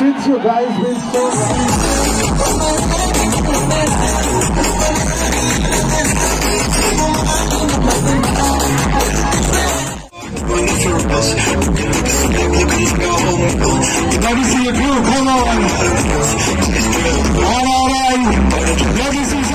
Since you guys been so homeless. Forget the gun, they're looking for a home bill. Legacy of your colon. All right. Legacy's.